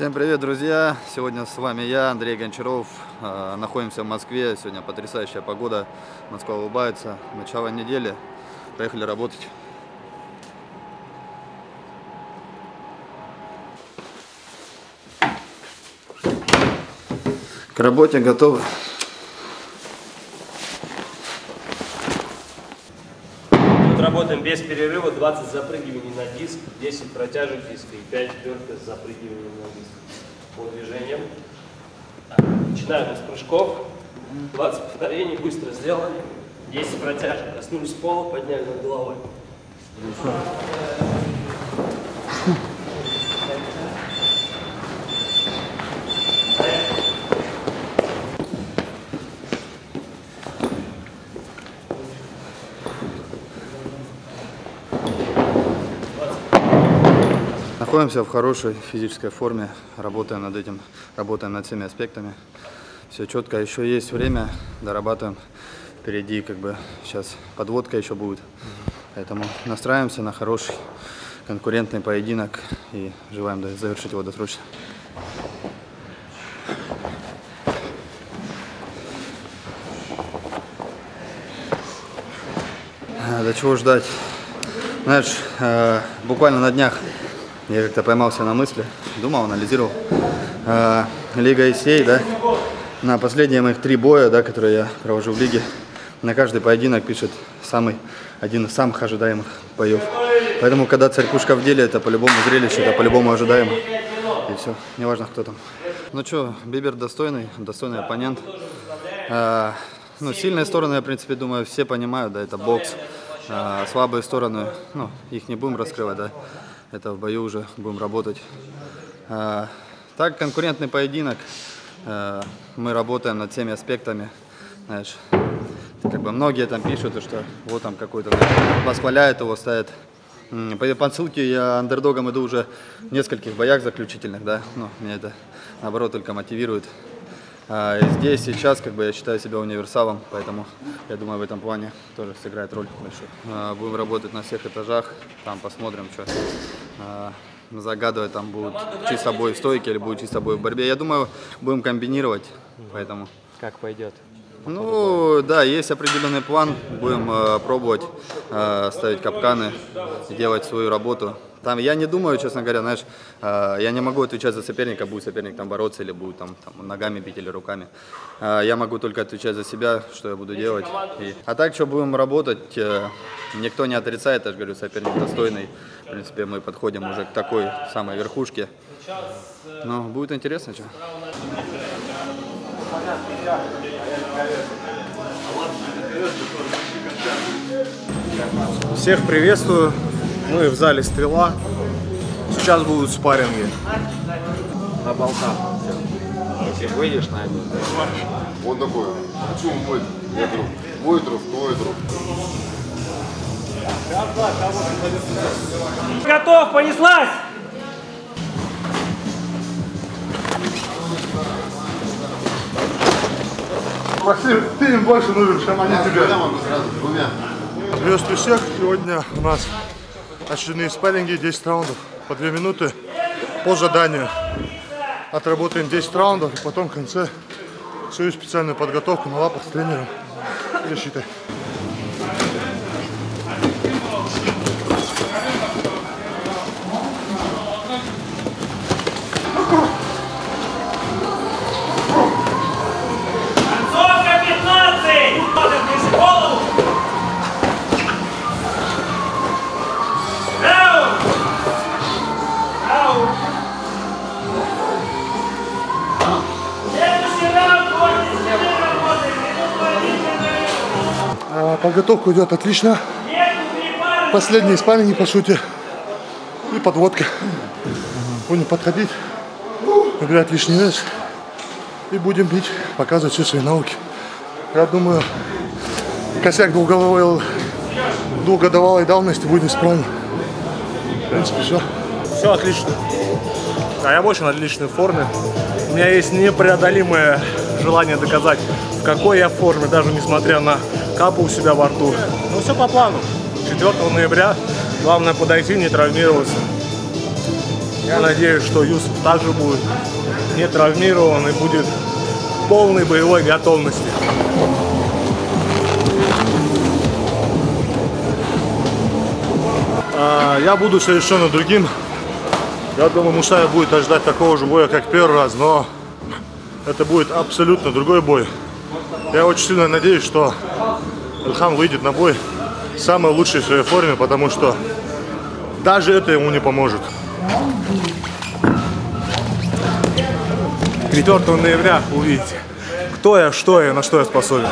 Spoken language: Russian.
Всем привет, друзья! Сегодня с вами я, Андрей Гончаров. Э, Находимся в Москве. Сегодня потрясающая погода. Москва улыбается. Начало недели. Поехали работать. К работе готовы. Работаем без перерыва, 20 запрыгиваний на диск, 10 протяжек диска и 5 вверх с запрыгиванием на диск. По движениям. Так, Начинаем с прыжков. 20 повторений, быстро сделали. 10 протяжек. Коснулись пола, подняли над головой. Находимся в хорошей физической форме. Работаем над этим. Работаем над всеми аспектами. Все четко. Еще есть время. Дорабатываем. Впереди как бы сейчас подводка еще будет. Поэтому настраиваемся на хороший конкурентный поединок и желаем завершить его досрочно. А, До чего ждать? Знаешь, э, буквально на днях я как-то поймался на мысли, думал, анализировал. Э, Лига ИСЕЙ, да, на последние моих три боя, да, которые я провожу в лиге, на каждый поединок пишет самый, один из самых ожидаемых боев. Поэтому, когда царь-пушка в деле, это по-любому зрелище, это по-любому ожидаемо. И все, неважно, кто там. Ну что, Бибер достойный, достойный оппонент. Э, ну, сильные стороны, я, в принципе, думаю, все понимают, да, это бокс. А, слабые стороны, ну, их не будем раскрывать, да, это в бою уже будем работать. А, так, конкурентный поединок, А, мы работаем над всеми аспектами, знаешь, как бы многие там пишут, что вот там какой-то восхваляет его, ставит. По, по ссылке я андердогом иду уже в нескольких боях заключительных, да, ну, меня это наоборот только мотивирует. А, здесь, сейчас, как бы я считаю себя универсалом, поэтому я думаю, в этом плане тоже сыграет роль большую. А, будем работать на всех этажах, там посмотрим, что. А, загадывать, там будут чисто бой в стойке или будет чисто бой в борьбе. Я думаю, будем комбинировать, поэтому. Как пойдет? Ну, да, есть определенный план. Будем э, пробовать э, ставить капканы, делать свою работу. Там я не думаю, честно говоря, знаешь, э, я не могу отвечать за соперника, будет соперник там бороться или будет там, там ногами бить или руками. Э, я могу только отвечать за себя, что я буду делать. И- А так, что будем работать, э, никто не отрицает, я же говорю, соперник достойный. В принципе, мы подходим уже к такой самой верхушке. Но будет интересно, что. Всех приветствую. Мы в зале «Стрела». Сейчас будут спарринги. на болтах. Если выйдешь на один, Он такой, а что мой? Я говорю, мой труп, твой труп. Готов, понеслась! Максим, ты им больше нужен, чем они тебе. Приветствую всех. Сегодня у нас очередные спарринги, 10 раундов по 2 минуты по заданию. Отработаем 10 раундов и потом в конце свою специальную подготовку на лапах с тренером и защитой. Подготовка идет отлично. Последние спарринги, по сути, и подводка. Будем подходить, набирать лишний вес и будем бить, показывать все свои науки. Я думаю, косяк двухголовой, двухгодовалой давности будет исправлен. В принципе, все. Все отлично. А я в очень отличной форме. У меня есть непреодолимое желание доказать, в какой я форме, даже несмотря на капу у себя во рту. Ну, все по плану. 4 ноября. Главное подойти, не травмироваться. Я надеюсь, что Юсуф также будет не травмирован и будет в полной боевой готовности. А, Я буду совершенно другим. Я думаю, Мусая будет ожидать такого же боя, как первый раз, но это будет абсолютно другой бой. Я очень сильно надеюсь, что Ильхам выйдет на бой в самой лучшей своей форме, потому что даже это ему не поможет. 4 ноября увидите, кто я, что я, на что я способен.